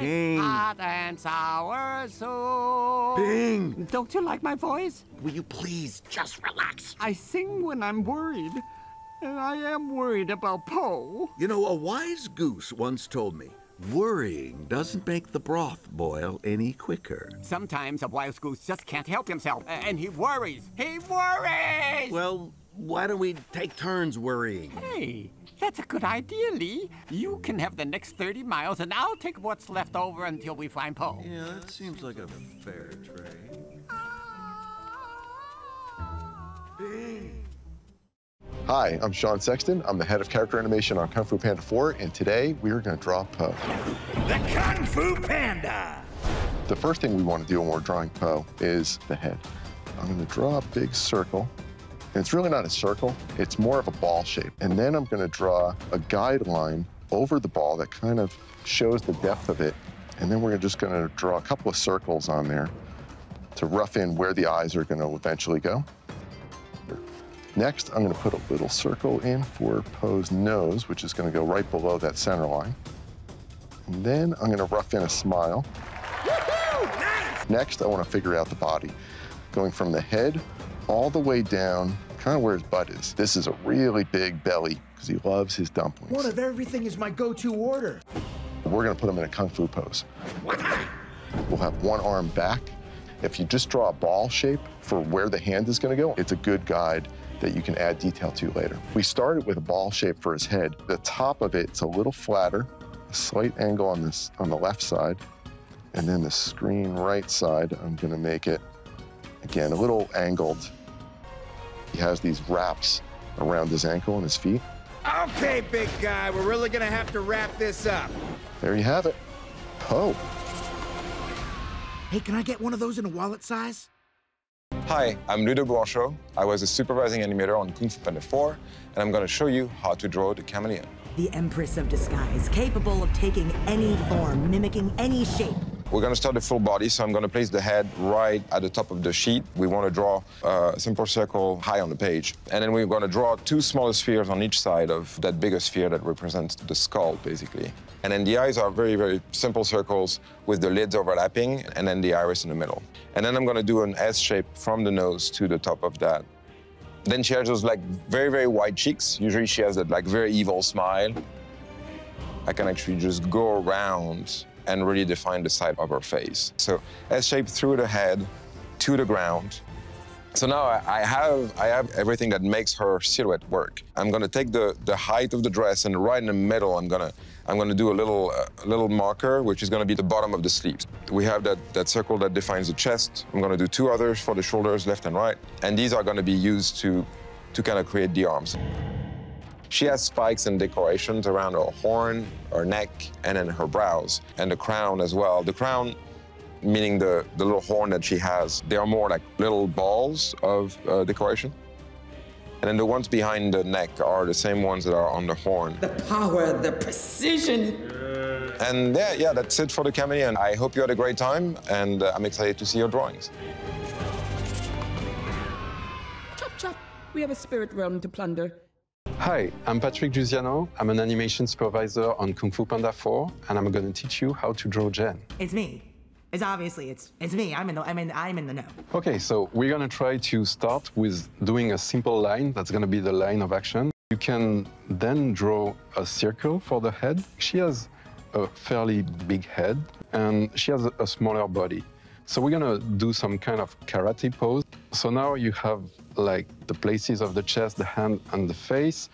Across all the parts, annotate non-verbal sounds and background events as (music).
Bing. hot and sour soup. Bing! Don't you like my voice? Will you please just relax? I sing when I'm worried. And I am worried about Po. You know, a wise goose once told me worrying doesn't make the broth boil any quicker. Sometimes a wise goose just can't help himself, and he worries. He worries! Well, why don't we take turns worrying? Hey, that's a good idea, Li. You can have the next 30 miles, and I'll take what's left over until we find Po. Yeah, that seems like a fair trade. (gasps) Hi, I'm Sean Sexton. I'm the head of character animation on Kung Fu Panda 4, and today we are going to draw Po. The Kung Fu Panda! The first thing we want to do when we're drawing Po is the head. I'm going to draw a big circle. And it's really not a circle, it's more of a ball shape. And then I'm going to draw a guideline over the ball that kind of shows the depth of it. And then we're just going to draw a couple of circles on there to rough in where the eyes are going to eventually go. Next, I'm going to put a little circle in for Po's nose, which is going to go right below that center line. And then I'm going to rough in a smile. Next, I want to figure out the body, going from the head all the way down, kind of where his butt is. This is a really big belly because he loves his dumplings. One of everything is my go-to order. We're going to put him in a kung fu pose. We'll have one arm back. If you just draw a ball shape for where the hand is going to go, it's a good guide that you can add detail to later. We started with a ball shape for his head. The top of it's a little flatter, a slight angle on this on the left side, and then the screen right side, I'm going to make it again a little angled. He has these wraps around his ankle and his feet. Okay, big guy, we're really gonna have to wrap this up. There you have it. Po. Hey, can I get one of those in a wallet size? Hi, I'm Ludo Bouancheau. I was a supervising animator on Kung Fu Panda 4, and I'm going to show you how to draw the chameleon. The Empress of Disguise, capable of taking any form, mimicking any shape. We're going to start the full body, so I'm going to place the head right at the top of the sheet. We want to draw a simple circle high on the page. And then we're going to draw two smaller spheres on each side of that bigger sphere that represents the skull, basically. And then the eyes are very, very simple circles with the lids overlapping, and then the iris in the middle. And then I'm going to do an S shape from the nose to the top of that. Then she has those like very, very wide cheeks. Usually she has that like very evil smile. I can actually just go around and really define the side of her face. So S shape through the head to the ground. So now I have I have everything that makes her silhouette work. I'm gonna take the the height of the dress and right in the middle I'm gonna I'm gonna do a little little marker which is gonna be the bottom of the sleeves. We have that that circle that defines the chest. I'm gonna do two others for the shoulders, left and right, and these are gonna be used to to kind of create the arms. She has spikes and decorations around her horn, her neck, and in her brows, and the crown as well. The crown, meaning the, the little horn that she has, they are more like little balls of uh, decoration. And then the ones behind the neck are the same ones that are on the horn. The power, the precision. And yeah, yeah, that's it for the chameleon. I hope you had a great time, and uh, I'm excited to see your drawings. Chop, chop. We have a spirit realm to plunder. Hi, I'm Patrick Giusiano. I'm an animation supervisor on Kung Fu Panda 4, and I'm going to teach you how to draw Zhen. It's me. It's obviously it's it's me. I'm in the I mean I'm in the know. Okay, so we're going to try to start with doing a simple line. That's going to be the line of action. You can then draw a circle for the head. She has a fairly big head, and she has a, a smaller body. So we're going to do some kind of karate pose. So now you have like the places of the chest, the hand, and the face.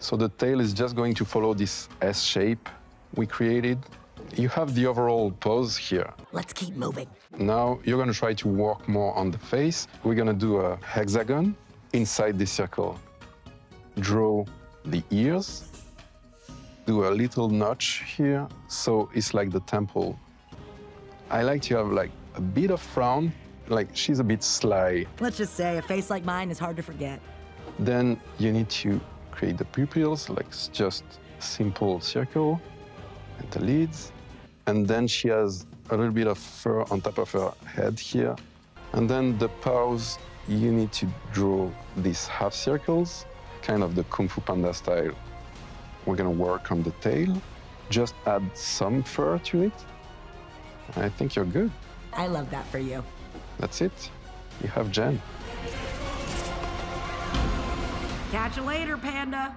So the tail is just going to follow this S shape we created. You have the overall pose here. Let's keep moving. Now you're going to try to work more on the face. We're going to do a hexagon inside the circle. Draw the ears. Do a little notch here, so it's like the temple. I like to have like a bit of frown, like she's a bit sly. Let's just say a face like mine is hard to forget. Then you need to create the pupils, like just simple circle, and the lids. And then she has a little bit of fur on top of her head here. And then the paws, you need to draw these half circles, kind of the Kung Fu Panda style. We're gonna work on the tail, just add some fur to it, I think you're good. I love that for you. That's it. You have Zhen. Catch you later, Panda.